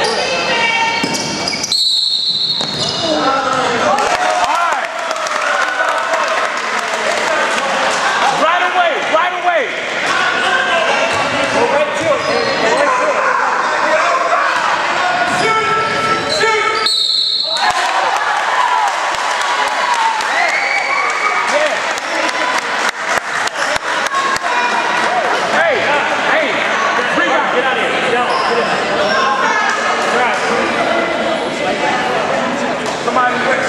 对。on